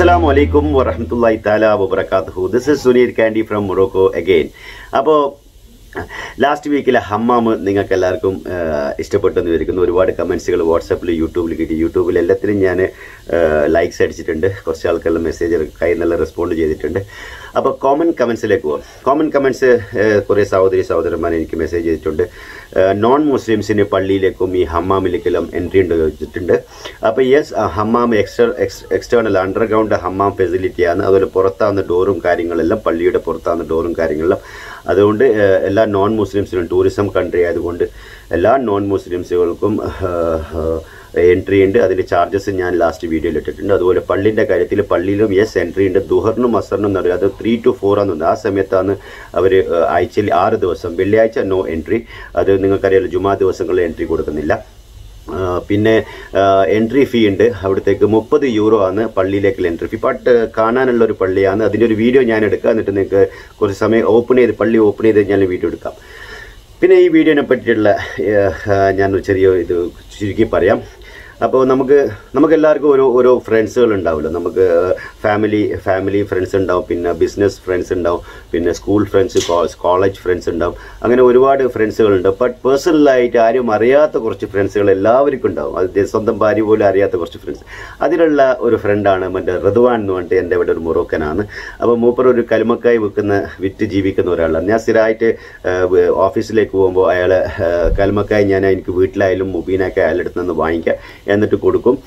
അസ്സലാമു അലൈക്കും വറഹമത്തല്ലാഹി താല വബറകാതുഹു this is Suneer Kandy from Morocco again അപ്പോൾ last വീക്കിലെ ഹമ്മാമ് നിങ്ങൾക്ക് എല്ലാവർക്കും ഇഷ്ടപ്പെട്ടെന്ന് വിചാരിക്കുന്നു. ഒരുപാട് കമൻസുകൾ വാട്സപ്പിൽ കിട്ടി യൂട്യൂബിൽ എല്ലാത്തിനും ഞാൻ ലൈക്സ് അടിച്ചിട്ടുണ്ട്. കുറച്ച് ആൾക്കാരുടെ മെസ്സേജ് കൈ നല്ല റെസ്പോണ്ട് ചെയ്തിട്ടുണ്ട്. അപ്പോൾ കോമൺ കമൻസിലേക്ക് പോകാം കോമൺ കമൻസ് കുറേ സഹോദരി സഹോദരന്മാർ എനിക്ക് മെസ്സേജ് ചെയ്തിട്ടുണ്ട്. നോൺ മുസ്ലിംസിന് പള്ളിയിലേക്കും ഈ ഹമ്മാമിലേക്കെല്ലാം എൻട്രി ഉണ്ട് വെച്ചിട്ടുണ്ട്. അപ്പോൾ യെസ് ഹമ്മാം എക്സ്റ്റർ എക്സ്റ്റേണൽ അണ്ടർഗ്രൗണ്ട് ഹമ്മാം ഫെസിലിറ്റിയാണ് അതുപോലെ പുറത്താകുന്ന ഡോറും കാര്യങ്ങളെല്ലാം പള്ളിയുടെ പുറത്താകുന്ന ഡോറും കാര്യങ്ങളെല്ലാം അതുകൊണ്ട് എല്ലാ നോൺ മുസ്ലിംസിനും ടൂറിസം കൺട്രി ആയതുകൊണ്ട് എല്ലാ നോൺ മുസ്ലിംസുകൾക്കും എൻട്രി ഉണ്ട്. അതിന്റെ ചാർജസ് ഞാൻ ലാസ്റ്റ് വീഡിയോയിൽ ഇട്ടിട്ടുണ്ട്. അതുപോലെ പള്ളിന്റെ കാര്യത്തിൽ പള്ളിയിലും യെസ് എൻട്രി ഉണ്ട്. ദുഹറിനും അസറിനും എന്ന് പറയുന്നത് അത് ത്രീ ടു ഫോർ ആണെന്നുണ്ട് ആ സമയത്താണ് അവർ ആഴ്ചയിൽ ആറ് ദിവസം. വെള്ളിയാഴ്ച നോ എൻട്രി അത് നിങ്ങൾക്കറിയാലോ ജുമാ ദിവസങ്ങളിൽ എൻട്രി കൊടുക്കുന്നില്ല. പിന്നെ എൻട്രി ഫീ ഉണ്ട്. അവിടത്തേക്ക് മുപ്പത് യൂറോ ആണ് പള്ളിയിലേക്കുള്ള എൻട്രി ഫീ ബട്ട് കാണാനുള്ള ഒരു പള്ളിയാണ്. അതിന്റെ ഒരു വീഡിയോ ഞാൻ എടുക്കാം. എന്നിട്ട് നിങ്ങൾക്ക് കുറച്ച് സമയം ഓപ്പൺ ചെയ്ത് പള്ളി ഓപ്പൺ ചെയ്ത് ഞാൻ വീഡിയോ എടുക്കാം. പിന്നെ ഈ വീഡിയോനെ പറ്റിയിട്ടുള്ള ഞാൻ ഒരു ചെറിയ ഇത് ചുരുക്കി പറയാം. അപ്പോൾ നമുക്ക് നമുക്ക് എല്ലാവർക്കും ഓരോ ഓരോ ഫ്രണ്ട്സുകൾ ഉണ്ടാവുമല്ലോ നമുക്ക് ഫാമിലി ഫാമിലി ഫ്രണ്ട്സ് ഉണ്ടാവും പിന്നെ ബിസിനസ് ഫ്രണ്ട്സ് ഉണ്ടാവും പിന്നെ സ്കൂൾ ഫ്രണ്ട്സ് കോളേജ് ഫ്രണ്ട്സ് ഉണ്ടാവും. അങ്ങനെ ഒരുപാട് ഫ്രണ്ട്സുകളുണ്ട് ബട്ട് പേഴ്സണലായിട്ട് ആരും അറിയാത്ത കുറച്ച് ഫ്രണ്ട്സുകൾ എല്ലാവർക്കും ഉണ്ടാവും. അത് സ്വന്തം ഭാര്യ പോലും അറിയാത്ത കുറച്ച് ഫ്രണ്ട്സ് അതിലുള്ള ഒരു ഫ്രണ്ടാണ് മറ്റേ റദ്വാൻ എന്ന് പറഞ്ഞിട്ട് എന്റെ ഇവിടെ ഒരു മൊറോക്കനാണ്. അപ്പോൾ മൂപ്പർ ഒരു കലുമക്കായി വിൽക്കുന്ന വിറ്റ് ജീവിക്കുന്ന ഒരാളാണ്. ഞാൻ സ്ഥിരമായിട്ട് ഓഫീസിലേക്ക് പോകുമ്പോൾ അയാൾ കലുമക്കായി ഞാൻ എനിക്ക് വീട്ടിലായാലും മുബീനൊക്കെ അയാളുടെ അടുത്ത് നിന്ന് വാങ്ങിക്കാം. എന്നിട്ട് കൊടുക്കും.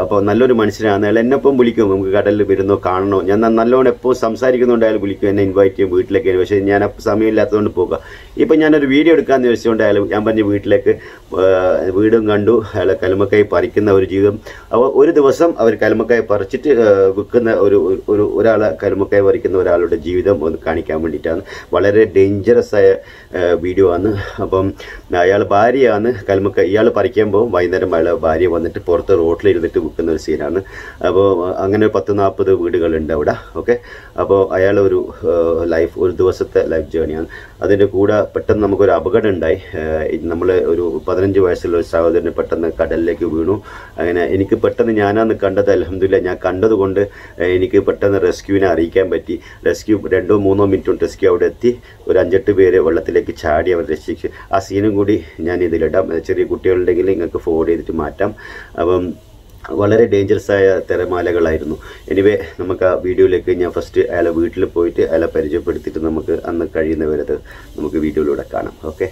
അപ്പോൾ നല്ലൊരു മനുഷ്യനാണ്. അയാൾ എന്നെപ്പം വിളിക്കും? നമുക്ക് കടലിൽ വരുന്നോ കാണണോ? ഞാൻ നല്ലോണം എപ്പോൾ സംസാരിക്കുന്നുണ്ട് അയാൾ വിളിക്കും. എന്നെ ഇൻവൈറ്റ് ചെയ്യും വീട്ടിലേക്ക് പക്ഷേ ഞാൻ സമയമില്ലാത്തതുകൊണ്ട് പോകുക ഇപ്പം ഞാനൊരു വീഡിയോ എടുക്കാമെന്ന് ചോദിച്ചുകൊണ്ട് അയാൾ ഞാൻ പറഞ്ഞ വീട്ടിലേക്ക് വീടും കണ്ടു. അയാൾ കലമക്കായി പറിക്കുന്ന ഒരു ജീവിതം. അപ്പോൾ ഒരു ദിവസം അവർ കലമക്കായി പറിച്ചിട്ട് വിൽക്കുന്ന ഒരു ഒരു- ഒരാളെ കൽമക്കായി പറിക്കുന്ന ഒരാളുടെ ജീവിതം ഒന്ന് കാണിക്കാൻ വേണ്ടിയിട്ടാണ്. വളരെ ഡേഞ്ചറസ് ആയ വീഡിയോ ആണ്. അപ്പം അയാൾ ഭാര്യയാണ് കൽമക്ക ഇയാൾ പറിക്കുമ്പോൾ വൈകുന്നേരം അയാൾ ഭാര്യ വന്നിട്ട് പുറത്ത് റോട്ടിൽ ഇരുന്നിട്ട് വിൽക്കുന്ന ഒരു സീനാണ് അപ്പോൾ അങ്ങനെ പത്ത് നാൽപ്പത് വീടുകളുണ്ട് അവിടെ. ഓക്കെ അപ്പോൾ അയാൾ ഒരു ലൈഫ് ഒരു ദിവസത്തെ ലൈഫ് ജേണിയാണ് അതിന്റെ കൂടെ പെട്ടെന്ന് നമുക്കൊരു അപകടം ഉണ്ടായി. നമ്മൾ ഒരു പതിനഞ്ച് വയസ്സുള്ള ഒരു സഹോദരന് പെട്ടെന്ന് കടലിലേക്ക് വീണു. അങ്ങനെ എനിക്ക് പെട്ടെന്ന് ഞാനാന്ന് കണ്ടത് അലഹമില്ല ഞാൻ കണ്ടതുകൊണ്ട് എനിക്ക് പെട്ടെന്ന് റെസ്ക്യൂവിനെ അറിയിക്കാൻ പറ്റി. റെസ്ക്യൂ രണ്ടോ മൂന്നോ മിനിറ്റ് റെസ്ക്യൂ അവിടെ എത്തി. ഒരു അഞ്ചെട്ട് പേര് വെള്ളത്തിലേക്ക് ചാടി അവർ രക്ഷിച്ച്. ആ സീനും കൂടി ഞാൻ ഇതിലിടാം. ചെറിയ കുട്ടികളുണ്ടെങ്കിൽ നിങ്ങൾക്ക് ഫോർവേഡ് ചെയ്തിട്ട് മാറ്റാം. അപ്പം വളരെ ഡേഞ്ചറസ് ആയ തിരമാലകളായിരുന്നു. എനിവേ നമുക്ക് ആ വീഡിയോയിലേക്ക് ഞാൻ ഫസ്റ്റ് അയാളെ വീട്ടിൽ പോയിട്ട് അയാളെ പരിചയപ്പെടുത്തിയിട്ട് നമുക്ക് അന്ന് കഴിയുന്നവരത് നമുക്ക് വീഡിയോയിലൂടെ കാണാം. ഓക്കെ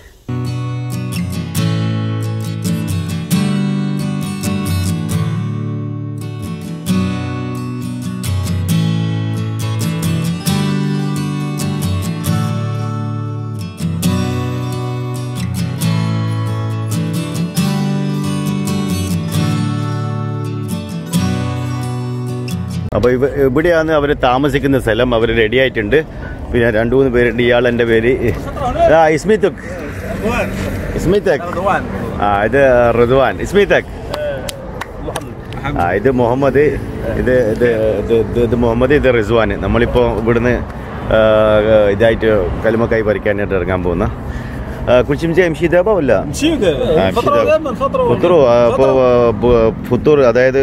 അപ്പോൾ ഇവ ഇവിടെയാണ് അവർ താമസിക്കുന്ന സ്ഥലം? അവർ റെഡി ആയിട്ടുണ്ട്. പിന്നെ രണ്ട് മൂന്ന് പേരുണ്ട്. ഇയാൾ എന്റെ പേര് ആ ഇസ്മിത്തുക്. ഇസ്മിത്തക്. ആ ഇത് റിദ്വാൻ. ഇസ്മിത്തക്. ആ ഇത് മുഹമ്മദ്. ഇത് ഇത് ഇത് മുഹമ്മദ് ഇത് റിസ്വാൻ. നമ്മളിപ്പോൾ ഇവിടുന്ന് ഇതായിട്ട് കലുമക്കായി പറിക്കാനായിട്ട് ഇറങ്ങാൻ പോകുന്ന കുച്ചിംച എം ഷീതാബ അല്ല مشيت آه، فترة مشيت. دائما فترة ഫുത്തുറു അപ്പോൾ ഫുത്തൂർ അതായത്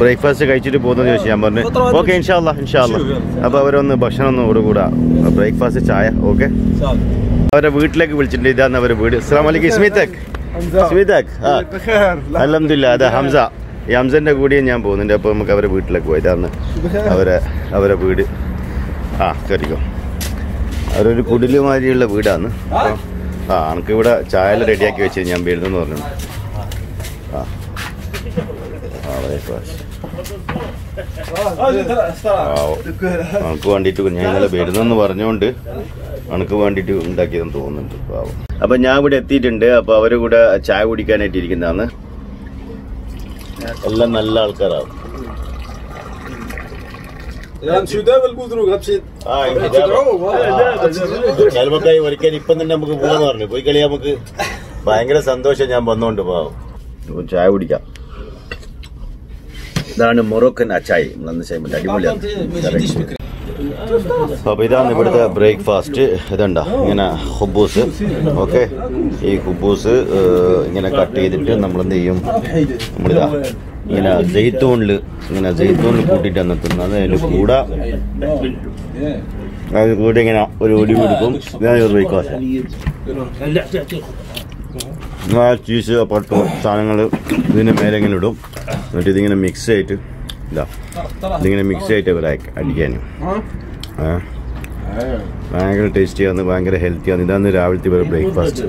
ബ്രേക്ക്ഫാസ്റ്റ് കഴിച്ചിട്ട് പോകുന്നത് ചോദിച്ചു ഞാൻ പറഞ്ഞു ഫുത്തുർ ഓക്കെ ഇൻഷാല്ല ഇൻഷാല്ല അപ്പോൾ അവരൊന്ന് ഭക്ഷണം ഒന്ന് കൂടെ കൂടാ ബ്രേക്ക്ഫാസ്റ്റ് ചായ ഓക്കെ അവരെ വീട്ടിലേക്ക് വിളിച്ചിട്ടുണ്ട് ഇതാണ് അവരെ വീട് അസ്സാം വലൈക്കും ഇസ്മിത്തക് ഇസ്മിത്തക് ആ بخير അലഹമില്ല അതെ ഹംസ ഈ ഹംസന്റെ കൂടെയും ഞാൻ പോകുന്നുണ്ട് അപ്പോൾ നമുക്ക് അവരെ വീട്ടിലേക്ക് പോയി ഇതാണ് അവരെ അവരെ വീട് ആ കയറിക്കോ അവരൊരു കുടില് മാതിരിയുള്ള വീടാണ് അപ്പോൾ ആ എനിക്ക് ഇവിടെ ചായ റെഡിയാക്കി വെച്ച് ഞാൻ വരുന്നെന്ന് പറഞ്ഞു ആ. നമുക്ക് വേണ്ടിയിട്ട് ഞാൻ ഇന്നലെ വരുന്നെന്ന് പറഞ്ഞുകൊണ്ട് അനക്ക് വേണ്ടിയിട്ട് ഉണ്ടാക്കിയതെന്ന് തോന്നുന്നുണ്ട്. പാവം അപ്പൊ ഞാൻ ഇവിടെ എത്തിയിട്ടുണ്ട്. അപ്പൊ അവർ കൂടെ ചായ കുടിക്കാനായിട്ട് ഇരിക്കുന്നതാണ് എല്ലാം നല്ല ആൾക്കാരാവും ചിലപ്പോ കൽമക്കായി ഒരിക്കൽ ഇപ്പൊ തന്നെ നമുക്ക് പോകാന്ന് പറഞ്ഞു. പോയി കളി നമുക്ക്. ഭയങ്കര സന്തോഷം ഞാൻ വന്നോണ്ട് പോവാം ചായ കുടിക്കാം. ഇതാണ് മൊറോക്കൻ അച്ചായി. നന്ന് ചെയ്യുമ്പോൾ അടിപൊളിയാണ്. അപ്പോൾ ഇതാണ് ഇവിടുത്തെ ബ്രേക്ക്ഫാസ്റ്റ്. ഇതുണ്ട? ഇങ്ങനെ ഹുബൂസ്. ഓക്കെ. ഈ ഹുബൂസ് ഇങ്ങനെ കട്ട് ചെയ്തിട്ട് നമ്മളെന്ത് ചെയ്യും? നമ്മളിതാ ഇങ്ങനെ ജയ്തോണിൽ ഇങ്ങനെ ജയ്തോണിൽ കൂട്ടിട്ട് തിന്നത് അതിൽ കൂടെ അത് കൂടെ ഇങ്ങനെ ഒരു ഒടിവ് എടുക്കും ബ്രേക്ക്ഫാസ്റ്റ് ആ ചീസ് പട്ടു സാധനങ്ങൾ ഇതിന്റെ മേലെ ഇങ്ങനെ ഇടും. എന്നിട്ട് ഇതിങ്ങനെ മിക്സ് ആയിട്ട് ഇതാ. ഇതിങ്ങനെ മിക്സ് ആയിട്ട് ഇവരെ അടിക്കാൻ. ഭയങ്കര ടേസ്റ്റിയാണ് ഭയങ്കര ഹെൽത്തിയാണ് ഇതാണ് രാവിലത്തെ ഇവർ ബ്രേക്ക്ഫാസ്റ്റ്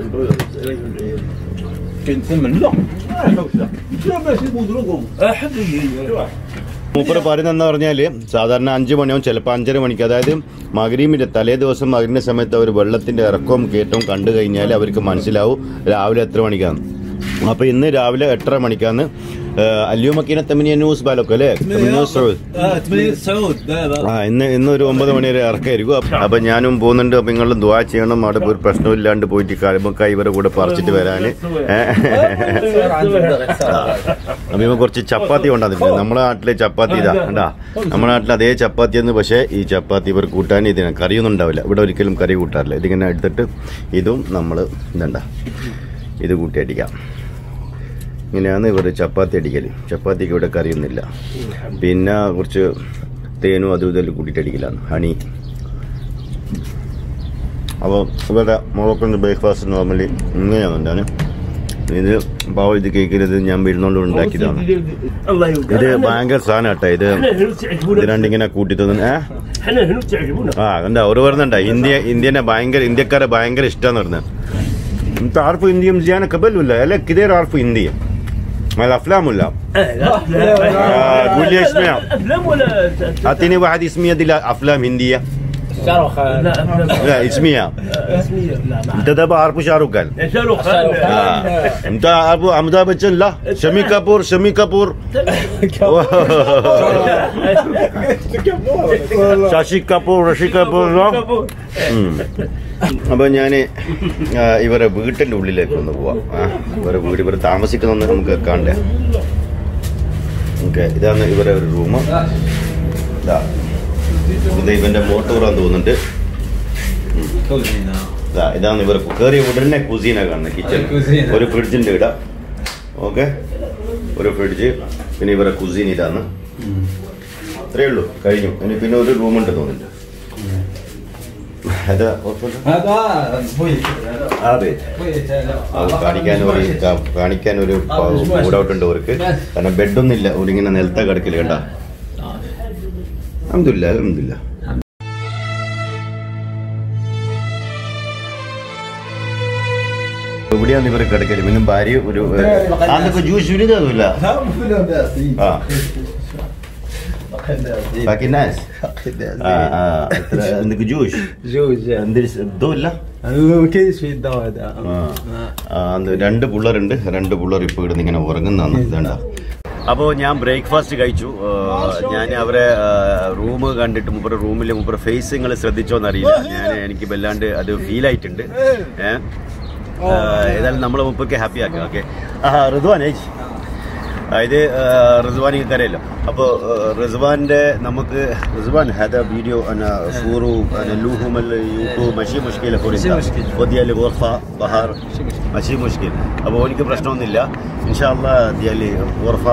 മൂപ്പര് പറയുന്നത് എന്താ പറഞ്ഞാൽ സാധാരണ അഞ്ച് മണിയാവും ചിലപ്പോൾ അഞ്ചര മണിക്ക്. അതായത് മകരീമിന്റെ തലേ ദിവസം മകരീന്റെ സമയത്ത് അവർ വെള്ളത്തിന്റെ ഇറക്കവും കയറ്റവും കണ്ടു കഴിഞ്ഞാൽ അവർക്ക് മനസ്സിലാവും രാവിലെ എത്ര മണിക്കാണ് അപ്പോൾ ഇന്ന് രാവിലെ എട്ടര മണിക്കാണ് അല്യൂമക്കീന തെമിനിയ ന്യൂസ് ബാലൊക്കെ അല്ലേ? ന്യൂസ് ആ ഇന്ന് ഇന്ന് ഒരു ഒമ്പത് മണി വരെ ഇറക്കായിരിക്കും. അപ്പൊ ഞാനും പോകുന്നുണ്ട്. അപ്പൊ നിങ്ങളും ദ്വാ ചെയ്യണം. അവിടെ ഒരു പ്രശ്നമില്ലാണ്ട് പോയിട്ട് കഴിയുമ്പോ ഇവരെ കൂടെ പറിച്ചിട്ട് വരാന്. അപ്പൊ ഇവ കുറച്ച് ചപ്പാത്തി കൊണ്ടാന്നില്ല നമ്മളെ നാട്ടിലെ ചപ്പാത്തി ഇതാ കണ്ടാ? നമ്മുടെ നാട്ടിൽ അതേ ചപ്പാത്തി എന്ന് പക്ഷേ ഈ ചപ്പാത്തി ഇവർ കൂട്ടാൻ ഇതിനെ കറിയൊന്നും ഉണ്ടാവില്ല. ഇവിടെ ഒരിക്കലും കറി കൂട്ടാറില്ല. ഇതിങ്ങനെ എടുത്തിട്ട് ഇതും നമ്മൾ ഇതണ്ട. ഇത് കൂട്ടി അടിക്കാം ഇങ്ങനെയാണ് ഇവർ ചപ്പാത്തി അടിക്കൽ ചപ്പാത്തിക്ക് ഇവിടെ കറിയൊന്നുമില്ല. പിന്നെ കുറച്ച് തേനും അതും ഇതെല്ലാം കൂട്ടിയിട്ട് അടിക്കലാണ്. ഹണി. അപ്പോൾ ഇവരുടെ മൊറോക്കൻ ബ്രേക്ക്ഫാസ്റ്റ് നോർമലി ഇങ്ങനെയാണ് എന്താണ്? ഇത് പാവ ഇത് കേൾക്കരുത് ഞാൻ വീഴുന്നോണ്ട് ഉണ്ടാക്കിയതാണ്. ഇത് ഭയങ്കര സാധനം കേട്ടോ. ഇത് ഇത് രണ്ടിങ്ങനെ കൂട്ടി തന്നു ആ എന്താ ഒരു പറഞ്ഞ ഇന്ത്യനെ ഭയങ്കര ഇന്ത്യക്കാരെ ഭയങ്കര ഇഷ്ടമാണെന്ന് പറഞ്ഞത് انت عارفوا هنديه مزيانه قبل ولا لك كدير عارفوا هنديه ما الأفلام ولا؟ آه لا افلام قول لي اشمعنى؟ افلام ولا أعطيني واحد يسميها دي أفلام هندية هندية لا افلام لا اسمية اسمية لا ما انت ده بعرفه شاروخ خان شاروخ خان آه. انت عارفه امتاب بچن لا شمي كابور شمي كابور ശശി കപൂർ ഋഷി കപൂർ ഉം. അപ്പൊ ഞാന് ആ, ഇവരെ വീട്ടിന്റെ ഉള്ളിലേക്ക് ഒന്ന് പോവാം ആ, ഇവരെ വീട് ഇവർ താമസിക്കുന്ന നമുക്ക് കണ്ടേ ഓക്കെ ഇതാണ് ഇവരെ ഒരു റൂം ഇതാ ഇത് ഇവന്റെ മോട്ടോറാന്ന് തോന്നുന്നുണ്ട്. ഇതാണ് ഇവർ കയറിയ ഉടനെ കുസീന കാണുന്നത് കിച്ചൺ ഒരു ഫ്രിഡ്ജിന്റെ ഇടാം. ഓക്കെ? ഒരു ഫ്രിഡ്ജ് പിന്നെ ഇവരെ കുസീൻ ഇതാണ് അത്രേ ഉള്ളൂ കഴിഞ്ഞു. ഇനി പിന്നെ ഒരു റൂമുണ്ട് തോന്നുന്നുണ്ട്. അത് അതെ. കാണിക്കാൻ ഒരു കാണിക്കാൻ ഒരു മൂഡൌട്ട് ഉണ്ട് അവർക്ക് കാരണം ബെഡൊന്നും ഇല്ല ഒരിങ്ങനെ നിലത്തെ കിടക്കില്ല കേട്ടാ അഹമ്മദില്ല അഹമ്മദില്ല എവിടെയാണ് ഇവർ കിടക്കല് പിന്നെ ഭാര്യ ഒരു അതൊക്കെ ജ്യൂസ് വിരുദ്ധമില്ല ആ باقي الناس اه اه عندك جوش جوج عندك الدولة كيس في الدواء ده അന്ന് രണ്ട് പിള്ളേരുണ്ട് രണ്ട് പിള്ളേർ ഇപ്പോൾ ഇവിടുന്ന് ഇങ്ങനെ ഉറങ്ങുന്നതാണ് ഇതണ്ട അപ്പോൾ ഞാൻ ബ്രേക്ക്ഫാസ്റ്റ് കഴിച്ചു. ഞാൻ അവരെ റൂം കണ്ടിട്ട് മുപ്പറ റൂമിൽ മുപ്പറ ഫേസ് നിങ്ങൾ ശ്രദ്ധിച്ചോന്നറിയില്ല ഞാൻ എനിക്ക് വല്ലാണ്ട് അത് ഫീൽ ആയിട്ടുണ്ട്. ഏതായാലും നമ്മളെ മുപ്പൊക്കെ ഹാപ്പി ആക്കാം. ഓക്കെ റിദ്വാൻ ഏജ് ഇത് റിസ്വാൻ എനിക്ക് അപ്പോൾ റിസ്വാന്റെ നമുക്ക് റിസ്വാൻ ഹാദ വീഡിയോ സൂറും ലൂഹുമൽ യൂട്ടു മഷി മുഷ്കിലെ ഒതിയാലി ഗോർഫ ബഹാർ മഷി മുഷ്കിൽ അപ്പോൾ എനിക്ക് പ്രശ്നമൊന്നുമില്ല. ഇൻഷാല്ല ദിയാലി ഗോർഫ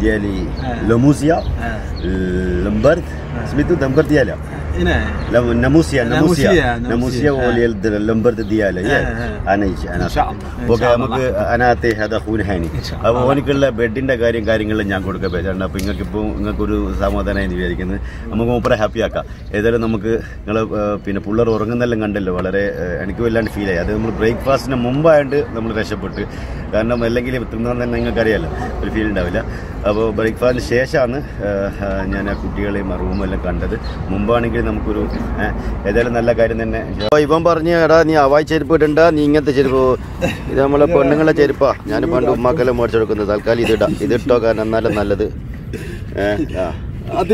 ديالي آه. لوموزيا آه. المبرد آه. سميتو الدمبر ديالها. هنا لا ناموسيا ناموسيا ناموسيا، ناموسيا ناموسيا. ولي اللمبرد ديالها آه، آه. انا يجي انا إن شاء الله. إن ഓക്കെ شاء الله. നമുക്ക് അനാത്തെ ഹദ ഖൂൻ ഹാനി إن شاء അപ്പോൾ الله. ഓനിക്കുള്ള ബെഡിന്റെ കാര്യം കാര്യങ്ങളും ഞാൻ കൊടുക്കാൻ പറ്റുന്നുണ്ട് അപ്പോൾ നിങ്ങൾക്ക് ഇപ്പോൾ നിങ്ങൾക്കൊരു സമാധാനമായി വിചാരിക്കുന്നത് നമുക്ക് മൂപ്പറെ ഹാപ്പി ആക്കാം ഏതായാലും നമുക്ക് നിങ്ങൾ പിന്നെ പിള്ളേർ ഉറങ്ങുന്നെല്ലാം കണ്ടല്ലോ വളരെ ഏഹ്, എനിക്ക് വല്ലാണ്ട് ഫീൽ ആയി അത് നമ്മൾ ബ്രേക്ക്ഫാസ്റ്റിന് മുമ്പായിട്ട് നമ്മൾ രക്ഷപ്പെട്ട് കാരണം അല്ലെങ്കിൽ തിന്നാൻ തന്നെ നിങ്ങൾക്കറിയാലോ ഒരു ഫീൽ ഉണ്ടാവില്ല അപ്പോൾ ബ്രേക്ക്ഫാസ്റ്റിന് ശേഷമാണ് ഏഹ്, ഞാൻ ആ കുട്ടികളെയും ആ റൂമും എല്ലാം കണ്ടത് മുമ്പാണെങ്കിൽ നമുക്കൊരു ഏതായാലും നല്ല കാര്യം തന്നെ. ഇവൻ പറഞ്ഞു എടാ നീ അവായ് ചെരുപ്പ് ഇടണ്ട നീ ഇങ്ങനത്തെ ചെരുപ്പ് ഇത് നമ്മളെ പെണ്ണുങ്ങളെ ചെരുപ്പാ. ഞാൻ പണ്ട് ഉമ്മാക്കെല്ലാം മേടിച്ചെടുക്കുന്നത് തൽക്കാലം ഇത് ഇടാം. ഇത് ഇട്ടോ കാരണം എന്നാലും നല്ലത്. ആ. അത്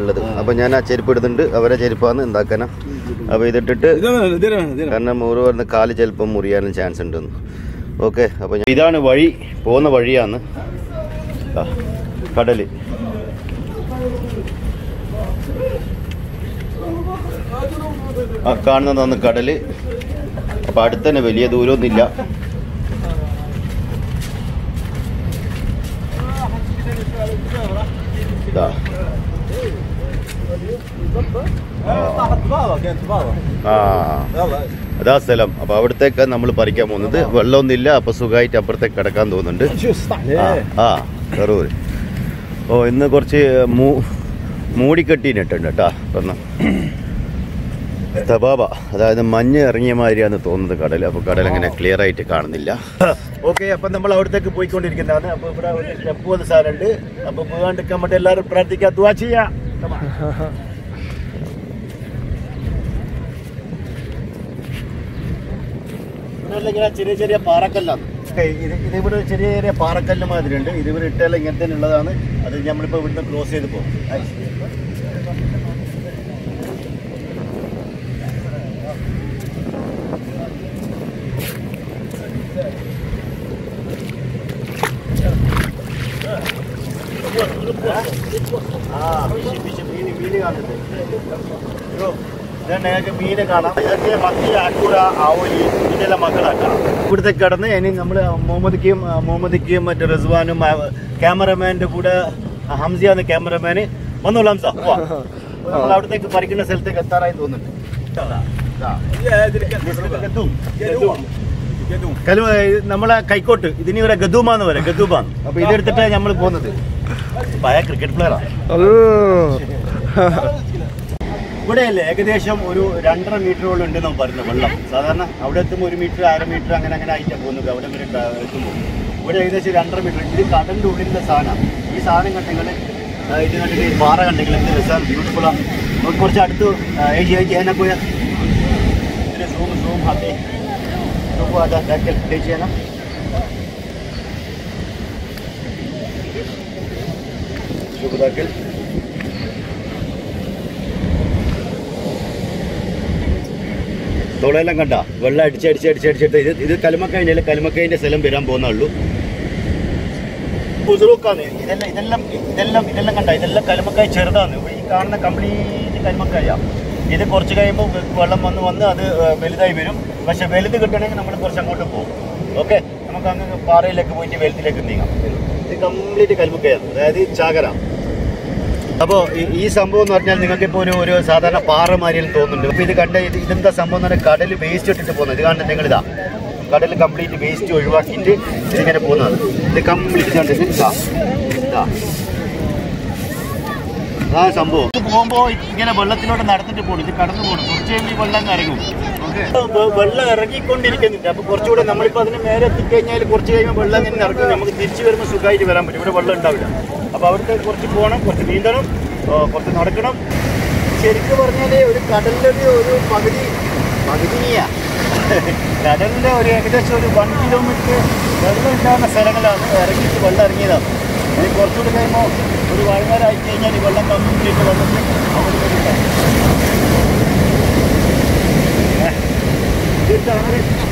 ഉള്ളത്. അപ്പൊ ഞാൻ ആ ചെരുപ്പ് ഇടുന്നുണ്ട്. അവരെ ചെരുപ്പാന്ന് എന്താക്കാന. അപ്പൊ ഇതിട്ടിട്ട്. കാരണം മൂറ് പറഞ്ഞ കാൽ ചിലപ്പം മുറിയാനും ചാൻസ് ഉണ്ടെന്ന്. ഓക്കെ അപ്പൊ ഇതാണ് വഴി പോകുന്ന വഴിയാണ്. കടൽ. ആ കാണുന്നതാണ് കടൽ അപ്പോൾ അടുത്തന്നെ വലിയ ദൂരമൊന്നുമില്ല. അതാ സ്ഥലം. അപ്പൊ അവിടത്തേക്ക് നമ്മൾ പറിക്കാൻ പോകുന്നത്. വെള്ളമൊന്നുമില്ല. അപ്പൊ സുഖമായിട്ട് അപ്പുറത്തേക്ക് കിടക്കാൻ തോന്നുന്നുണ്ട്. ആ കറൂര് ഓ ഇന്ന് കുറച്ച് മൂ മൂടിക്കെട്ടീനിട്ടുണ്ട് കേട്ടാ ഒന്ന് തബാബ അതായത് മഞ്ഞ് ഇറങ്ങിയ മാതിരിയാണ് തോന്നുന്നത് കടൽ അപ്പോൾ കടൽ അങ്ങനെ ക്ലിയർ ആയിട്ട് കാണുന്നില്ല. ഓക്കെ അപ്പം നമ്മൾ അവിടത്തേക്ക് പോയിക്കൊണ്ടിരിക്കുന്നതാണ്. അപ്പോൾ ഇവിടെ ഒരു സ്റ്റെപ്പ് പോലെ സാധനമുണ്ട് അപ്പോൾ പോകാണ്ടിരിക്കാൻ വേണ്ടി എല്ലാവരും പ്രാർത്ഥിക്കുക ദുവാ ചെയ്യാം. ഇങ്ങനെ ചെറിയ ചെറിയ പാറക്കല്ലാണ്. ഇത് ഇതിവിടെ ചെറിയ ചെറിയ പാറക്കല്ല് മാതിരി ഉണ്ട് ഇതിവിടെ ഇട്ടാൽ ഇങ്ങനെ ഉള്ളതാണ് അത് നമ്മളിപ്പോൾ ഇവിടുന്ന് ക്ലോസ് ചെയ്ത് പോകും ഐ. ആ ഫിഷ് ഫിഷ് മീൻ മീൻ കാണുന്നുണ്ട് ബ്രോ, ഇതാണ് ഞങ്ങൾക്ക് കാണാം മത്തി ഇവിടുത്തെ കിടന്ന് ഇനി നമ്മൾ മുഹമ്മദിക്കും മുഹമ്മദിക്കും മറ്റേ റിസ്വാനും ക്യാമറമാന്റെ കൂടെ ഹംസിയ എന്ന ക്യാമറമാന് വന്നോളൂ ഹംസ അവിടത്തേക്ക് പറിക്കുന്ന സ്ഥലത്തേക്ക് എത്താറായി തോന്നുന്നുണ്ട്. നമ്മളെ കൈക്കോട്ട് ഇതിനി ഇവിടെ ഗദൂമാന്ന് പറയാം ഗദൂമാന്ന്. അപ്പൊ ഇതെടുത്തിട്ടാണ് നമ്മൾ പോകുന്നത്. പഴയ ക്രിക്കറ്റ് പ്ലെയറാണ് ഇവിടെയല്ലേ ഏകദേശം ഒരു രണ്ടര മീറ്ററോളം ഉണ്ട് നമ്മൾ പറയുന്നത് വെള്ളം. സാധാരണ അവിടെ എത്തുമ്പോൾ ഒരു മീറ്റർ അര മീറ്റർ അങ്ങനെ അങ്ങനെ ആയിട്ടാണ് പോകുന്നത്. അവിടെ വരെ എത്തുമ്പോൾ ഇവിടെ ഏകദേശം രണ്ടര മീറ്റർ ഇത് കടലിന്റെ ഉള്ളിലുള്ള സാധനമാണ് ഈ സാധനം കണ്ടെങ്കിൽ ഇത് കണ്ടെങ്കിൽ ഈ പാറ കണ്ടെങ്കിൽ എന്ത് രസമാണ് ബ്യൂട്ടിഫുള്ളാണ് നമുക്ക് കുറച്ച് അടുത്ത് ഏജ് ഏജ് ചെയ്യാൻ പോയാൽ ഇതിന് സൂം സൂം ഹാത്തി സൂപ്പ് ഏജ് ചെയ്യണം ശുഭതാക്കൽ തുളയെല്ലാം കണ്ട. വെള്ളം അടിച്ച് അടിച്ച് അടിച്ച് അടിച്ചിട്ട് ഇത് ഇത് കലുമക്കൈന്റെ കലുമക്കൈന്റെ സ്ഥലം വരാൻ പോകുന്നുള്ളൂ. ബുസുറൂക്കാണ്. ഇതെല്ലാം ഇതെല്ലാം ഇതെല്ലാം ഇതെല്ലാം കണ്ട. ഇതെല്ലാം കലുമക്കായ ചെറുതാണ്. ഈ കാണുന്ന കംപ്ലീറ്റ് കലുമക്കായ. ഇത് കുറച്ച് കഴിയുമ്പോൾ വെള്ളം വന്ന് വന്ന് അത് വലുതായി വരും. പക്ഷെ വലുത് കിട്ടണമെങ്കിൽ നമ്മൾ കുറച്ച് അങ്ങോട്ട് പോകും. ഓക്കെ? നമുക്ക് അങ്ങ് പാറയിലേക്ക് പോയിട്ട് വലുതിലേക്ക് നീങ്ങാം. ഇത് കംപ്ലീറ്റ് കലുമക്കയാണ്. അതായത് ചാകര. അപ്പോൾ ഈ സംഭവം എന്ന് പറഞ്ഞാൽ നിങ്ങൾക്ക് ഇപ്പോ ഒരു ഒരു സാധാരണ പാറ മാതിരിയെല്ലാം തോന്നുന്നുണ്ട്. അപ്പോൾ ഇത് കണ്ട ഇത് ഇതെന്താ സംഭവം എന്ന് പറഞ്ഞാൽ കടൽ വേസ്റ്റ് ഇട്ടിട്ട് പോകുന്നത്. ഇത് കാണുന്നത് നിങ്ങൾ ഇതാ കടൽ കംപ്ലീറ്റ് വേസ്റ്റ് ഒഴിവാക്കിയിട്ട് ഇതിങ്ങനെ പോകുന്നത്. ഇത് കംപ്ലീറ്റ് ആ സംഭവം. ഇത് പോകുമ്പോൾ ഇങ്ങനെ വെള്ളത്തിലൂടെ നടന്നിട്ട് പോകും ഇത് കടന്നു പോകണം കുറച്ച് ഈ വെള്ളം ഓക്കെ വെള്ളം ഇറങ്ങിക്കൊണ്ടിരിക്കുന്നുണ്ട്. അപ്പൊ കുറച്ചുകൂടെ നമ്മളിപ്പോ അതിന് മേലെ എത്തിക്കഴിഞ്ഞാൽ കുറച്ച് കഴിയുമ്പോൾ വെള്ളം തന്നെ ഇറക്കും നമുക്ക് തിരിച്ചു വരുമ്പോൾ സുഖമായിട്ട് വരാൻ പറ്റും. ഇവിടെ വെള്ളം ഉണ്ടാവില്ല. അപ്പൊ അവിടുത്തെ കുറച്ച് പോകണം കുറച്ച് നീന്തണം കുറച്ച് നടക്കണം. ശരിക്കും പറഞ്ഞാൽ ഒരു കടലിന്റെ ഒരു പകുതി പകുതിയാ. കടലിന്റെ ഒരു ഏകദേശം ഒരു വൺ കിലോമീറ്റർ വെള്ളം ഉണ്ടാകുന്ന സ്ഥലങ്ങളാണ്. ഇറങ്ങിയിട്ട് വെള്ളം ഇറങ്ങിയതാണ്. ഇനി കുറച്ചുകൂടി കഴിയുമ്പോൾ ഒരു ആയി കഴിഞ്ഞാൽ വെള്ളം കമ്മിറ്റിയിട്ട് വന്നിട്ട് അവിടെ വരും. ഏ, ഇതാണ് ഇവിടെയാ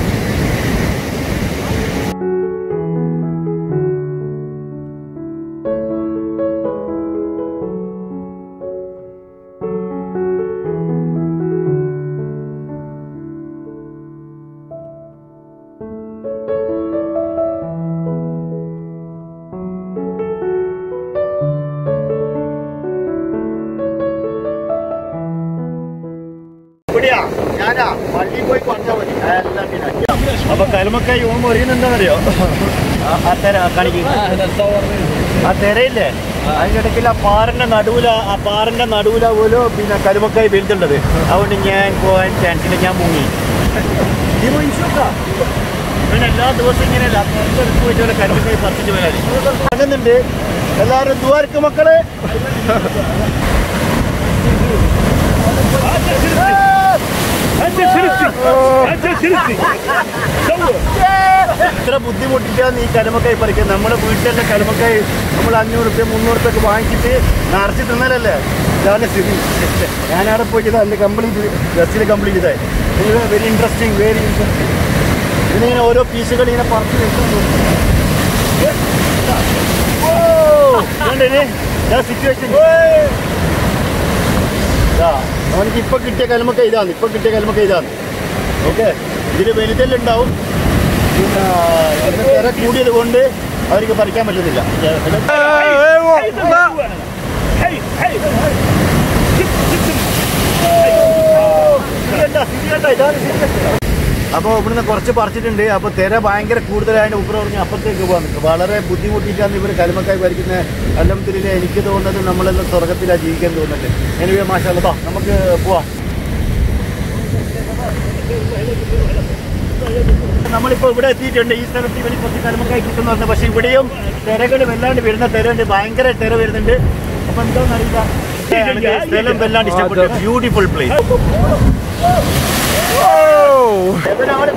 അറിയുന്നുണ്ടെന്നറിയോ ആ- തെര കാണിക്കും ആ തെരയില്ലേ ആ പാറിന്റെ നടുവില ആ പാറിന്റെ നടുവില പോലും പിന്നെ കരുമക്കായി വലുതുള്ളത് അതുകൊണ്ട് ഞാൻ പോകാൻ ചാൻസ് ഇല്ല ഞാൻ മുങ്ങി നീ? പിന്നെ എല്ലാ ദിവസവും ഇങ്ങനെയല്ല പോയിട്ട് കരുമക്കായി പറിച്ചിട്ട് വരാൻ പറയുന്നുണ്ട് എല്ലാവരും ദ്വാരക്ക് മക്കളെ ഇത്ര ബുദ്ധിമുട്ടിച്ചാണ് ഈ കരുമക്കായി പറിക്കുന്നത്? നമ്മുടെ വീട്ടിലെ കരുമക്കായി നമ്മൾ അഞ്ഞൂറ് റുപ്യ മുന്നൂറ് റുപ്യ വാങ്ങിച്ചിട്ട് നിറച്ച് തിന്നലല്ലേ? ഇതാണ് സ്ഥിതി. ഞാനവിടെ പോയിട്ട് അതിന്റെ കംപ്ലീറ്റ് ഡ്രസ്സിൽ കംപ്ലീറ്റ് ഇതായി ഇത്. വെരി ഇൻട്രസ്റ്റിംഗ് വെരി ഇൻട്രസ്റ്റിംഗ് ഇതിനിങ്ങനെ ഓരോ പീസുകൾ ഇങ്ങനെ പറിച്ച് നിൽക്കുന്നു സിറ്റുവേഷൻ അവനക്ക് കിട്ടിയ കലമൊക്കെ ഇതാണ് ഇപ്പൊ കിട്ടിയ കലമൊക്കെ ഇതാണ്. ഓക്കെ? ഇതിന് വലുതല്ലുണ്ടാവും. പിന്നെ തിര കൂടിയത് കൊണ്ട് അവർക്ക് പറിക്കാൻ പറ്റുന്നില്ല അപ്പോൾ ഇവിടുന്ന് കുറച്ച് പറിച്ചിട്ടുണ്ട്. അപ്പോൾ തിര ഭയങ്കര കൂടുതലായതിന്റെ ഉപ്പുറം പറഞ്ഞ് അപ്പുറത്തേക്ക് പോകാൻ വളരെ ബുദ്ധിമുട്ടിച്ചാണ് ഇവർ കലിമക്കായി ഭരിക്കുന്ന അല്ലംതിരിലെ എനിക്ക് തോന്നുന്നത് നമ്മളെല്ലാം സ്വർഗത്തിലാണ് ജീവിക്കാൻ തോന്നുന്നുണ്ട് എനിവേ മാഷാ നമുക്ക് പോവാം. നമ്മളിപ്പോൾ ഇവിടെ എത്തിയിട്ടുണ്ട്. ഈ സ്ഥലത്ത് ഇവർ കുറച്ച് കലമക്കായി കിട്ടുന്ന പറഞ്ഞു പക്ഷേ ഇവിടെയും തിരകൾ വല്ലാണ്ട് വരുന്ന തിരയുണ്ട്. ഭയങ്കര തിര വരുന്നുണ്ട്. അപ്പം എന്താണെന്ന് അറിയില്ല സ്ഥലം വല്ലാണ്ട് ഇഷ്ടപ്പെട്ടു ബ്യൂട്ടിഫുൾ പ്ലേസ്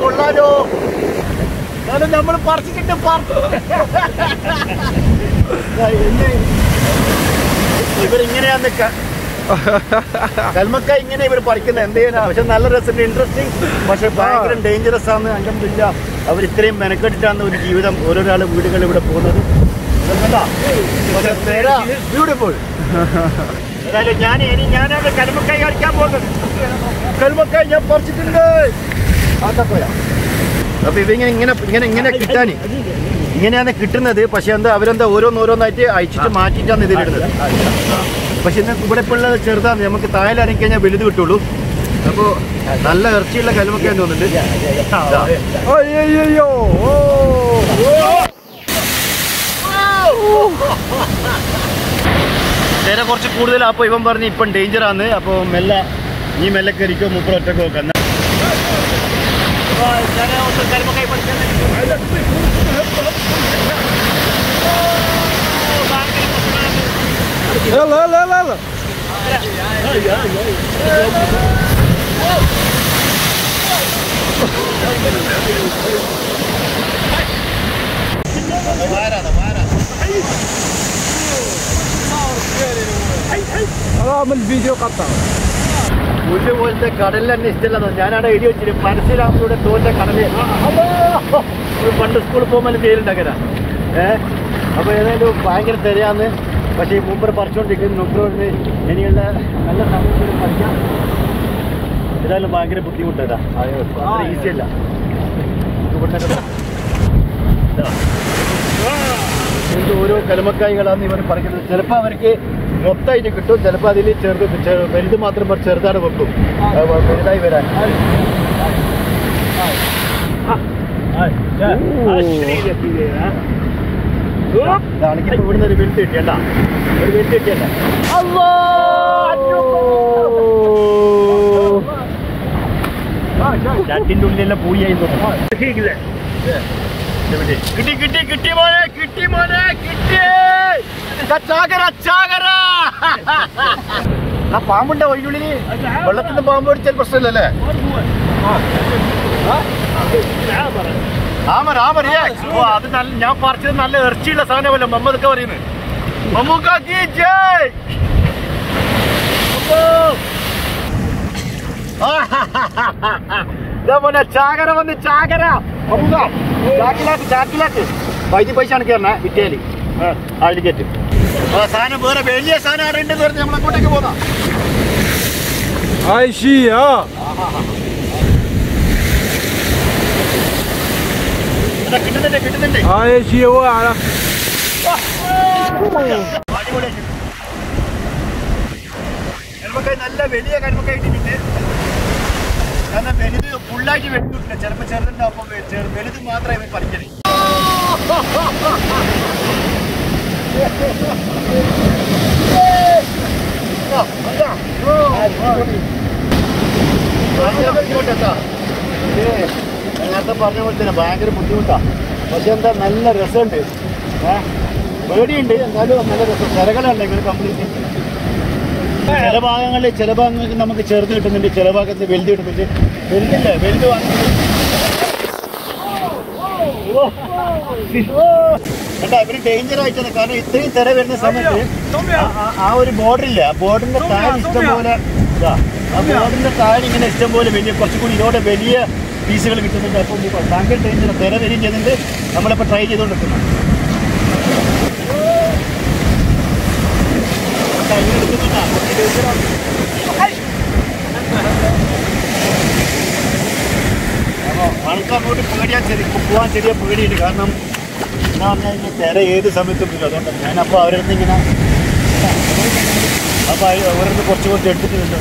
കൊള്ളാലോ? കാരണം നമ്മൾ പറിച്ചിട്ട് ഇവരിങ്ങനെയാന്ന് കൽമക്ക ഇങ്ങനെ ഇവർ പറിക്കുന്നത് എന്ത് ചെയ്യാനാ? പക്ഷെ നല്ല രസമുണ്ട് ഇൻട്രസ്റ്റിംഗ് പക്ഷെ ഭയങ്കര ഡേഞ്ചറസ് ആണ് അംഗമില്ല അവർ ഇത്രയും മെനക്കെട്ടിട്ടാണ് ഒരു ജീവിതം ഓരോരാൾ വീടുകളിൽ ഇവിടെ പോകുന്നത്. ബ്യൂട്ടിഫുൾ ഏതായാലും ഞാൻ ഇനി ഞാനാണ് കൽമക്കായി കളിക്കാൻ പോകുന്നത്. കൽമക്കായി ഞാൻ പറിച്ചിട്ടുണ്ട്. ആത്തപ്പോയാ അപ്പൊ ഇവങ്ങനെ ഇങ്ങനെ ഇങ്ങനെ ഇങ്ങനെ കിട്ടാന്. ഇങ്ങനെയാണ് കിട്ടുന്നത്. പക്ഷെ എന്താ അവരെന്താ ഓരോന്നോരോന്നായിട്ട് അയച്ചിട്ട് മാറ്റിയിട്ടാണ് ഇതിലിടുന്നത്. പക്ഷെ ഇന്ന് ഇവിടെ ഇപ്പോൾ ഉള്ളത് ചെറുതാണ്. നമുക്ക് താഴെ ഇറങ്ങി കഴിഞ്ഞാൽ വലുത് കിട്ടുള്ളൂ. അപ്പോൾ നല്ല ഇറച്ചിയുള്ള കലമൊക്കെ തോന്നുന്നുണ്ട്. അയ്യോ തിര കുറച്ച് കൂടുതൽ. അപ്പോൾ ഇവൻ പറഞ്ഞ് ഇപ്പം ആണ്. അപ്പോൾ മെല്ലെ നീ മെല്ലെ കയറിക്കോ മുപ്പത് ഒറ്റക്കോ Olha lá, olha lá, olha lá. Ai, ai, ai. മാറാതെ മാറാ വീഡിയോ കത്താണ് പുല്ല് പോലത്തെ കടലിൽ തന്നെ ഇഷ്ടമല്ലെന്നോ ഞാനവിടെ എഴുതി വെച്ചിട്ട് പരശുരാമയുടെ തോറ്റ കടൽ പണ്ട് സ്കൂളിൽ പോകുമ്പോൾ പേരുണ്ടാക്കരാ ഏഹ് അപ്പോൾ ഏതായാലും ഭയങ്കര തിരയാന്ന് പക്ഷേ ഈ മുമ്പ് പറിച്ചുകൊണ്ടിരിക്കുന്നു നോക്കുന്നത് ഇനിയുള്ള നല്ല സമയത്ത് പഠിക്കാം ഏതായാലും ഭയങ്കര ബുദ്ധിമുട്ടാ ഈസി അല്ല. എന്ത് ഓരോ കലമക്കായികളാണ് ഇവർ പറിക്കുന്നത് ചിലപ്പോൾ അവർക്ക് മൊത്തമായിട്ട് കിട്ടും ചിലപ്പോൾ അതിൽ ചെറുത് വലുത് മാത്രം ചെറുതാണ് വെക്കും വലുതായി വരാൻ ഇപ്പോൾ ഇവിടുന്ന് ഒരു വലുത് കിട്ടിയണ്ട ഒരു വലുത് കിട്ടിയണ്ട ചട്ടിന്റെ ഉള്ളിലെല്ലാം പൂയായി തോന്നുന്നു കിട്ടി കിട്ടി കിട്ടി മോനെ കിട്ടി മോനെ കിട്ടി ആ പാമ്പുണ്ടോ അതിനുള്ളിൽ വെള്ളത്തിന്റെ പാമ്പ് അടിച്ചാൽ പ്രശ്നമില്ലല്ലേ ആമ ഞാൻ പറിച്ചത് നല്ല ഇറച്ചിയുള്ള സാധനമല്ല മമ്മദൊക്കെ പറയുന്നത് ജയ്! ചാകര വന്ന് ചാകര. വൈദ്യ പൈസ ആണ് കേരള ഇറ്റലി ആഴ്ചക്കറ്റ് ആ സാധനം വേറെ വലിയ സാധനം ആരുണ്ടെന്ന് പറഞ്ഞ് നമ്മളങ്ങോട്ടേക്ക് പോന്നാ. ആയിഷിയാ ആ ഏശി ഓ ആരാ നല്ല വലിയ കടുമക്കായിട്ട് പിന്നെ കാരണം വലുത് ഫുള്ളായിട്ട് വെട്ടില്ല ചിലപ്പോൾ ചെറുതുണ്ട് അപ്പം വലുത് മാത്രമേ ഇവൻ പറിക്കണേ നേരത്തെ പറഞ്ഞ പോലെ തന്നെ ഭയങ്കര ബുദ്ധിമുട്ടാണ് പക്ഷെ എന്താ നല്ല രസമുണ്ട്. ഏഹ് പേടിയുണ്ട്. എന്നാലും നല്ല രസം. ചിലകളുണ്ട് ഇങ്ങനെ കംപ്ലീറ്റ് ചില ഭാഗങ്ങളിൽ ചില ഭാഗങ്ങൾക്ക് നമുക്ക് ചെറുത് കിട്ടുന്നുണ്ട് ചില ഭാഗത്ത് വലുത് കിട്ടുന്നുണ്ട്. വലുതില്ല? വലുത് കേട്ടാ ഇവർ ഡേഞ്ചർ ആയിട്ടാണ്. കാരണം ഇത്രയും തിര വരുന്ന സമയത്ത് ആ- ഒരു ബോർഡറില്ല ബോർഡിന്റെ ബോർഡറിന്റെ താഴെ ഇഷ്ടം പോലെ ആ ബോർഡറിന്റെ താഴെ ഇങ്ങനെ ഇഷ്ടം പോലെ വലിയ കുറച്ചുകൂടി ഇതോടെ വലിയ പീസുകൾ കിട്ടുന്നുണ്ട്. അപ്പം ഇപ്പോൾ ഭയങ്കര ട്രെയിൻ വില വരികയും ചെയ്യുന്നുണ്ട്. നമ്മളിപ്പോൾ ട്രൈ ചെയ്തുകൊണ്ടിരിക്കുന്നത് ആൾക്ക് അങ്ങോട്ട് പേടിയാ ചെറിയ പോകാൻ ചെറിയ പേടിയുണ്ട് കാരണം എന്താ പറഞ്ഞാൽ കഴിഞ്ഞാൽ തിര ഏത് സമയത്തും അതുകൊണ്ടാണ് ഞാനപ്പോൾ അവരടുത്ത് ഇങ്ങനെ അപ്പോൾ അവരടുത്ത് കുറച്ച് കുറച്ച് എടുത്തിട്ടുണ്ട്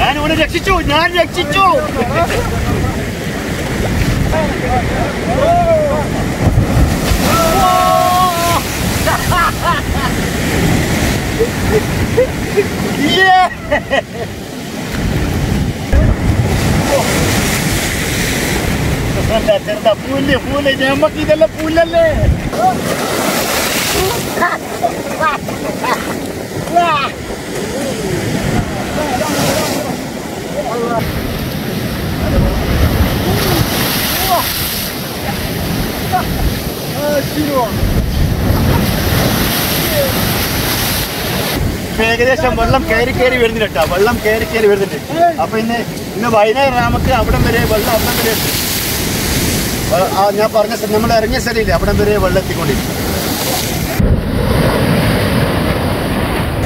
ഞാൻ ഇവിടെ രക്ഷിച്ചു ഞാൻ രക്ഷിച്ചു. ചെറുതാ പുല്ല് പുല്ല് ഞമ്മക്ക് ഇതെല്ലാം പുല്ലല്ലേ ഇപ്പൊ ഏകദേശം വെള്ളം കയറി കയറി വരുന്നുണ്ട് കേട്ടോ. വെള്ളം കയറി കയറി വരുന്നുണ്ട്. അപ്പൊ ഇന്ന് ഇന്ന് വൈകുന്നേരം നമുക്ക് അവിടം വരെ വെള്ളം അവിടം വരെ. ആ- ഞാൻ പറഞ്ഞ നമ്മൾ ഇറങ്ങിയ സ്ഥലമില്ല? അവിടം വരെ വെള്ളം എത്തിക്കൊണ്ടിരിക്കും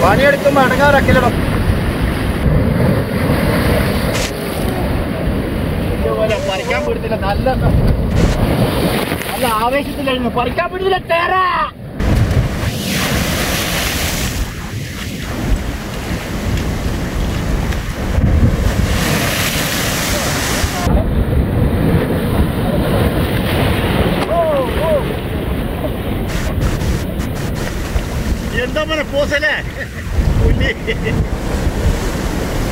പണിയെടുക്കുമ്പോ അടങ്ങാറക്കില്ലടോ പറിക്കാൻ പിടിച്ചില്ല നല്ല നല്ല ആവേശത്തിലായിരുന്നു. പറിക്കാൻ പിടിച്ചില്ല തേരാ! എന്താ മോനെ പോസല്ലേ? പുല്ലി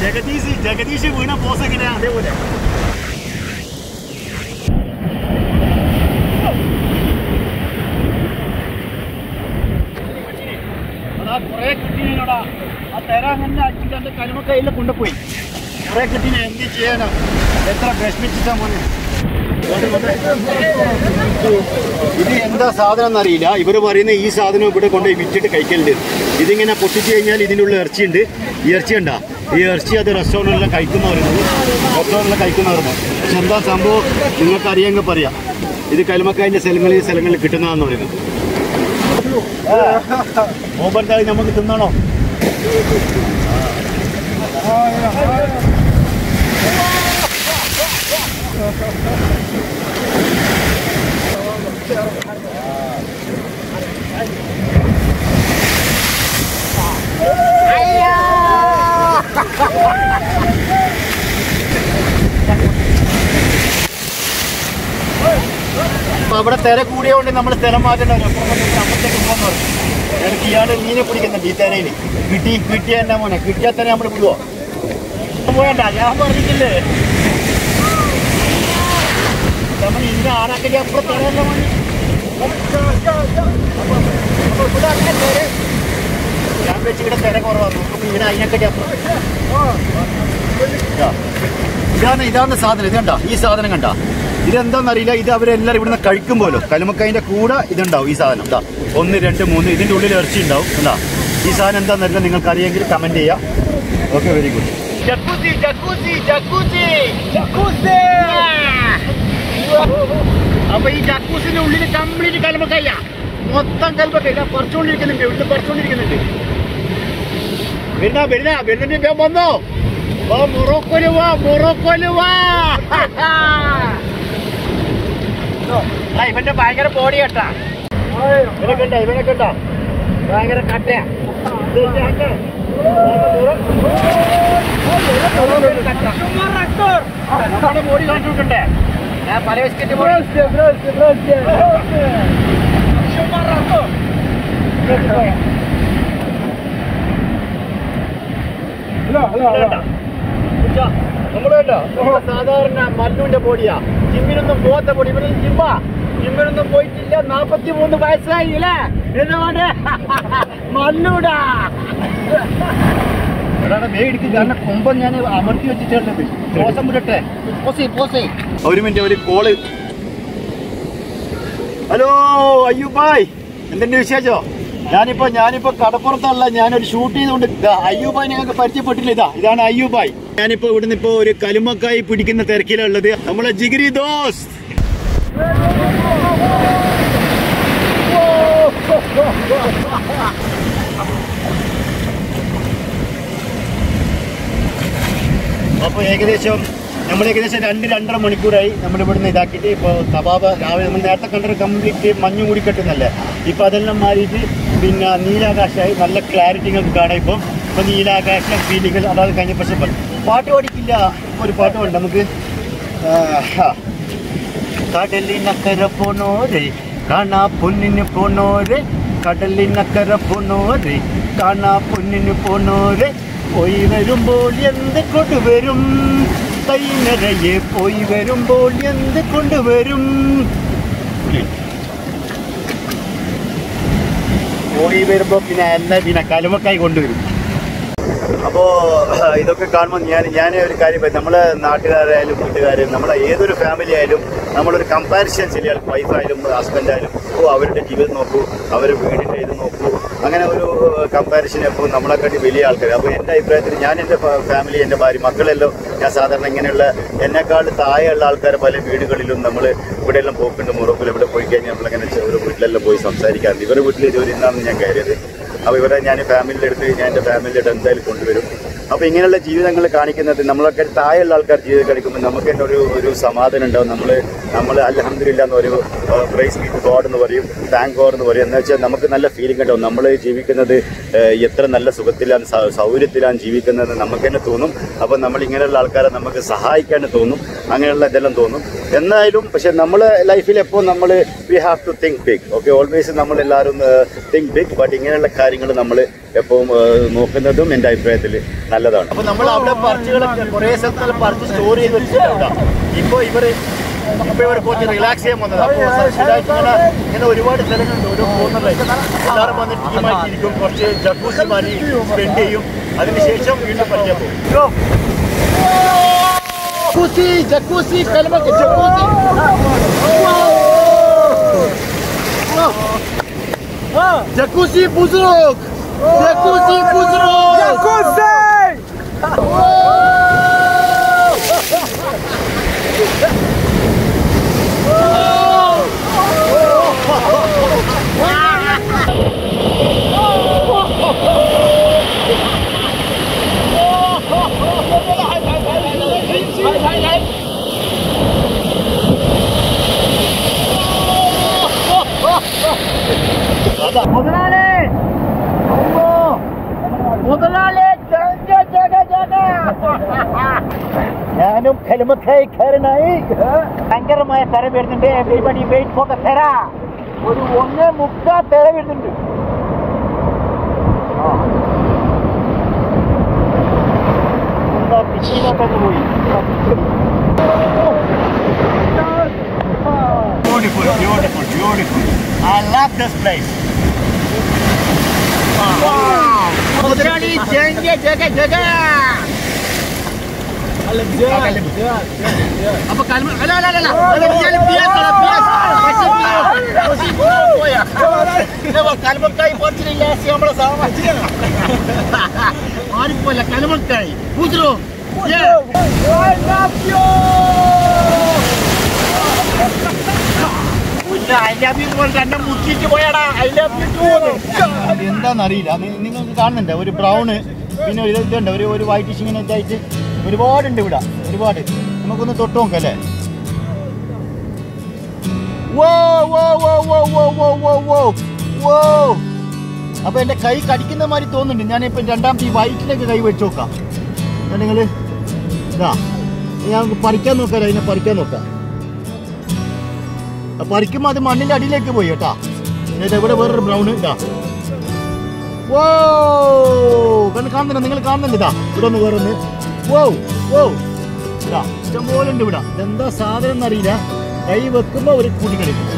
ജഗദീഷ് ജഗദീഷ് വീണ പോസ് എങ്ങനെയാ? അതേപോലെ. തന്നെ അടിച്ചിട്ട് കരുമക്കയിൽ കൊണ്ടുപോയി. കുറേ കിട്ടിന് എന്ത് ചെയ്യാനാ? എത്ര വിഷമിച്ചിട്ടാ മോനെ? ഇത് എന്താ സാധനം എന്നറിയില്ല. ഇവർ പറയുന്ന ഈ സാധനം ഇവിടെ കൊണ്ടുപോയി വിറ്റിട്ട് കഴിക്കലുണ്ട്. ഇതിങ്ങനെ പൊട്ടിച്ച് കഴിഞ്ഞാൽ ഇതിനുള്ള ഇറച്ചി ഉണ്ട് ഈ ഇറച്ചി ഉണ്ടാ ഈ ഇറച്ചി അത് റെസ്റ്റോറന്റിലെ കഴിക്കുന്നവരുണ്ട് റെസ്റ്റോറന്റിലെ കഴിക്കുന്നവരുണ്ട് പക്ഷെ എന്താ സംഭവം? നിങ്ങൾക്ക് അറിയാമെങ്കിൽ പറയാം. ഇത് കൽമക്കായന്റെ സ്ഥലങ്ങളിൽ സ്ഥലങ്ങളിൽ കിട്ടുന്നതാണെന്ന് പറയുന്നത്. മൂപ്പർത്തായി നമുക്ക് തിന്നണോ? അവിടെ തിര കൂടിയോണ്ട് നമ്മൾ സ്ഥലം മാറ്റേണ്ട വരും. അപ്പുറം കൊണ്ടുപോയി അപ്പുറത്തേക്ക് പോകാന്ന് പറഞ്ഞു ഇയാൾ മീനെ പിടിക്കുന്ന ഈ തിരയിൽ കിട്ടി കിട്ടിയ എന്നാ മോനെ. കിട്ടിയാൽ തന്നെ നമ്മൾ വിടുവോ? പോയണ്ട ഞാൻ പറഞ്ഞിട്ടില്ലേ? നമ്മൾ ഇന്ന ആറാക്കടി അപ്പുറം തിരയല്ല മോനെ? ഞാൻ വെച്ച് ഇവിടെ തിര കുറവാണ് നോക്കുമ്പോ ഇവിടെ അതിനെക്കടി അപ്പുറം. ഇതാ. ഇതാണ് ഇതാണ് സാധനം. ഇത് കണ്ട? ഈ സാധനം കണ്ട? ഇതെന്താണെന്നറിയില്ല ഇത് അവരെല്ലാവരും ഇവിടുന്ന് കഴിക്കുമ്പോലോ. കലുമക്കൈന്റെ കൂടെ ഇതുണ്ടാവും ഈ സാധനം. എന്താ ഒന്ന് രണ്ട് മൂന്ന് ഇതിന്റെ ഉള്ളിൽ ഇറച്ചി ഉണ്ടാവും. എന്താ ഈ സാധനം എന്താണെന്നറിയില്ല നിങ്ങൾക്ക് അറിയാമെങ്കിൽ കമന്റ് ചെയ്യാം ഓക്കെ വെരി ഗുഡ് അപ്പൊ ഈ ജക്കൂസിന്റെ ഉള്ളിൽ കംപ്ലീറ്റ് കലമക്കായ മൊത്തം കൽമക്കയ്യ കുറച്ചുകൊണ്ടിരിക്കുന്നുണ്ട് ഇവിടുന്ന് കുറച്ചുകൊണ്ടിരിക്കുന്നുണ്ട് വരുന്ന വരുന്ന വരുന്നുണ്ട് വന്നോ? വാ മൊറോക്കോലുവാ മൊറോക്കോൽ വാ! ആ, ഇവന്റെ ഭയങ്കര ബോഡി കേട്ടാ. ഇവനൊക്കെ ഉണ്ടോ? ഇവനൊക്കെ ഉണ്ടോ? ഭയങ്കര കട്ടയാ. നമ്മുടെ ബോഡി കാണിച്ചിട്ടുണ്ടേ ഞാൻ പല ബിസ്ക്കറ്റ് ബോഡി നമ്മൾ കേട്ടോ സാധാരണ മല്ലുവിന്റെ പൊടിയാ. ജിമ്മിനൊന്നും പോകാത്ത പൊടി. ഇവന് ജിമ്മ. ജിമ്മിനൊന്നും പോയിട്ടില്ല. നാപ്പത്തി മൂന്ന് വയസ്സായി അല്ലേ എന്തുകൊണ്ട് മല്ലൂടാ കാരണം കൊമ്പം ഞാൻ അമർത്തി വെച്ചിട്ടുണ്ട്. ശ്വാസം വിടട്ടെ പോസേ പോസേ. ഒരു മിനിറ്റ് ഒരു കോൾ. ഹലോ അയ്യൂബായ്. എന്തെന്റെ വിശേഷോ? ഞാനിപ്പോ ഞാനിപ്പോ കടപ്പുറത്തല്ല. ഞാനൊരു ഷൂട്ട് ചെയ്തുകൊണ്ട് അയ്യൂബായ് ഞങ്ങൾക്ക് പരിചയപ്പെട്ടില്ല ഇതാ ഇതാണ് അയ്യൂബായ്. ഞാനിപ്പോ ഇവിടുന്ന് ഇപ്പോ ഒരു കലുമക്കായി പിടിക്കുന്ന തിരക്കിലുള്ളത് നമ്മളെ ജിഗിരി ദോസ് അപ്പൊ ഏകദേശം നമ്മൾ ഏകദേശം രണ്ട് രണ്ടര മണിക്കൂറായി നമ്മൾ ഇവിടുന്ന് ഇതാക്കിയിട്ട് ഇപ്പോൾ കബാബ് രാവിലെ നമ്മൾ നേരത്തെ കണ്ടൊരു കംപ്ലീറ്റ് മഞ്ഞ് കൂടി കെട്ടുന്നല്ലേ? ഇപ്പോൾ അതെല്ലാം മാറിയിട്ട് പിന്നെ നീലാകാശമായി നല്ല ക്ലാരിറ്റി നിങ്ങൾക്ക് കാണാം ഇപ്പം. ഇപ്പോൾ ആകാശം ഫീലിംഗ് അതാണ് കഴിഞ്ഞ പക്ഷേ പാട്ട് പാടിക്കില്ല. ഒരു പാട്ട് പാടി നമുക്ക്. കടലിനക്കര പോണോരെ കാണാ പൊന്നിന് പോണോരെ കടലിനക്കര പോണോരെ കാണാ പൊന്നിന് പോണോരെ. പോയി വരുമ്പോൾ എന്ത് കൊണ്ടുവരും കൈ നിറയെ പോയി വരുമ്പോൾ എന്ത് കൊണ്ടുവരും പോയി വരുമ്പോൾ പിന്നെ എന്നെ പിന്നെ കലുമക്കായി കൊണ്ടുവരും. അപ്പോൾ ഇതൊക്കെ കാണുമ്പോൾ ഞാൻ ഞാൻ ഒരു കാര്യം നമ്മളെ നാട്ടുകാരായാലും വീട്ടുകാരും നമ്മളെ ഏതൊരു ഫാമിലി ആയാലും നമ്മളൊരു കമ്പാരിസൺ ചെയ്യാൻ വൈഫായാലും ഹസ്ബൻഡായാലും ഓ അവരുടെ ജീവിതം നോക്കൂ അവർ വീടിന്റെ ഇത് നോക്കൂ. അങ്ങനെ ഒരു കമ്പാരിസൺ എപ്പോൾ നമ്മളെക്കാട്ടി വലിയ ആൾക്കാർ അപ്പോൾ എന്റെ അഭിപ്രായത്തിൽ ഞാൻ എന്റെ ഫാമിലി എന്റെ ഭാര്യ മക്കളെല്ലാം ഞാൻ സാധാരണ ഇങ്ങനെയുള്ള എന്നെക്കാൾ താഴെയുള്ള ആൾക്കാർ പല വീടുകളിലും നമ്മൾ ഇവിടെയെല്ലാം പോക്കുണ്ട്. മുറപ്പിൽ ഇവിടെ പോയി കഴിഞ്ഞാൽ നമ്മളിങ്ങനെ ഒരു വീട്ടിലെല്ലാം പോയി സംസാരിക്കാറുണ്ട്. ഇവരുടെ വീട്ടിൽ ഇതുവരെ ഇന്നാണ് ഞാൻ കയറിയത്. അപ്പോൾ ഇവരെ ഞാൻ ഫാമിലിയുടെ അടുത്ത് ഞാൻ എന്റെ ഫാമിലിയുടെ എന്തായാലും കൊണ്ടുവരും. അപ്പോൾ ഇങ്ങനെയുള്ള ജീവിതങ്ങൾ കാണിക്കുന്നത് നമ്മളൊക്കെ താഴെയുള്ള ആൾക്കാർ ജീവിതം കളിക്കുമ്പോൾ നമുക്ക് തന്നെ ഒരു ഒരു സമാധാനം ഉണ്ടാവും. നമ്മൾ നമ്മൾ എന്ന് പറയും പ്രൈസ് ബി ഗോഡ് എന്ന് പറയും താങ്ക് ഗോഡ് എന്ന് പറയും. എന്ന് വെച്ചാൽ നമുക്ക് നല്ല ഫീലിംഗ് ഉണ്ടാവും. നമ്മൾ ജീവിക്കുന്നത് എത്ര നല്ല സുഖത്തിലാണ് സൗകര്യത്തിലാണ് ജീവിക്കുന്നത് നമുക്ക് തന്നെ. തോന്നും അപ്പോൾ നമ്മൾ ഇങ്ങനെയുള്ള ആൾക്കാരെ നമുക്ക് സഹായിക്കാൻ തോന്നും. അങ്ങനെയുള്ള ഇതെല്ലാം തോന്നും. എന്നായാലും പക്ഷെ നമ്മൾ ലൈഫിൽ എപ്പോൾ നമ്മൾ we have to think big okay always നമ്മൾ എല്ലാവരും തിങ്ക് ബിഗ് ബട്ട് ഇങ്ങനെയുള്ള കാര്യങ്ങൾ നമ്മൾ എപ്പോഴും നോക്കുന്നതും എന്റെ അഭിപ്രായത്തിൽ നല്ലതാണ്. അപ്പൊ നമ്മൾ അവിടെ പറിച്ചുകളൊക്കെ കുറെ സ്ഥലത്ത് പറിച്ച് സ്റ്റോർ ചെയ്ത് വെച്ചിട്ടുണ്ടാവും ഇപ്പൊ ഇവർ ഇപ്പൊ ഇവർ കുറച്ച് റിലാക്സ് ചെയ്യാൻ വന്നത്. അപ്പോൾ ഇങ്ങനെ ഇങ്ങനെ ഒരുപാട് സ്ഥലങ്ങളുണ്ട്. ഓരോ കോർണറിൽ എല്ലാവരും വന്ന് ടീമായിട്ടിരിക്കും കുറച്ച് ജക്കൂസി മാറി സ്പെൻഡ് ചെയ്യും. അതിനുശേഷം വീണ്ടും പഠിക്കാൻ പോകും. Jacuzzi jacuzzi കലമൊക്കെ jacuzzi 我在哪里？我在哪里？Hanım Kalimutay Karinayı. Şankarmaya para verdim be. Everybody wait for the para. ഒരു ഒന്നേ മുക്കാ പേര വരുന്നുണ്ട് പോയി Beautiful, beautiful, beautiful. I love this place. Wow! Mudrani, jenge, jenge, jenge! اكلمك ابا എന്താന്നറിയില്ല നിങ്ങൾക്ക് കാണുന്നുണ്ട്. ഒരു ബ്രൗണ് പിന്നെ ഒരു ഇതൊക്കെ ഉണ്ട് ഒരു വൈറ്റ് ഇങ്ങനെ ഇതായിട്ട് ഒരുപാടുണ്ട് ഇവിടെ ഒരുപാട്. നമുക്കൊന്ന് തൊട്ട് നോക്കാം അല്ലേ? അപ്പൊ എന്റെ കൈ കടിക്കുന്ന മാതിരി തോന്നുന്നുണ്ട്. ഞാനിപ്പം രണ്ടാമത്തെ ഈ വയറ്റിലേക്ക് കൈ വെച്ച് നോക്കാം. നിങ്ങൾ ഞാൻ പറിക്കാൻ നോക്കാം അതിനെ പറിക്കാൻ നോക്കാം. പറിക്കുമ്പോ അത് മണ്ണിന്റെ അടിയിലേക്ക് പോയി കേട്ടാ. എവിടെ ഇവിടെ വേറൊരു ബ്രൗൺ ഇതാ. ഓ കണ്ട് കാണുന്നില്ല നിങ്ങൾ കാണുന്നുണ്ട്? ഇവിടെ ഒന്ന് വേറൊന്ന്. വോ വോ ഇതാ ഇഷ്ടംപോലെ ഉണ്ട് ഇവിടെ. ഇതെന്താ സാധനം എന്നറിയില്ല. കൈ വെക്കുമ്പോ ഒരു കൂട്ടി കളിക്കും.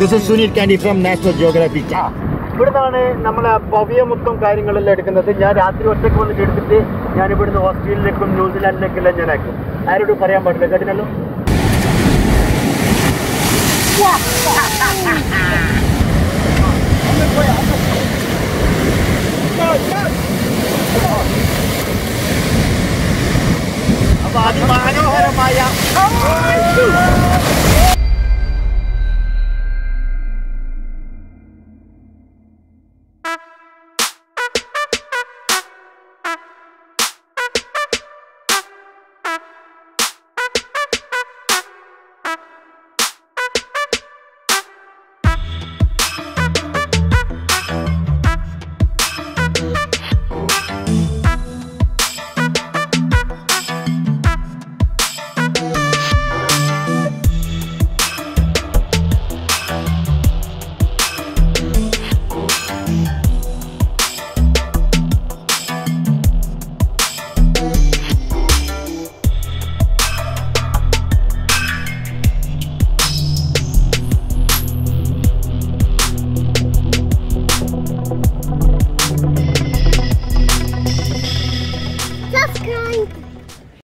This is Sunil Candy from National Geographic. ഇവിടുന്നാണ് നമ്മളെ ഭവ്യമുക്തം കാര്യങ്ങളെല്ലാം എടുക്കുന്നത്. ഞാൻ രാത്രി ഒറ്റയ്ക്ക് വന്നിട്ട് എടുത്തിട്ട് ഞാൻ ഇവിടുന്ന് ഓസ്ട്രേലിയയിലേക്കും ന്യൂസിലാൻഡിലേക്കെല്ലാം ഞാൻ അയക്കും. ആരോടും പറയാൻ പാടില്ല. കേട്ടില്ലല്ലോ? അപ്പൊ അതിമനോഹരമായ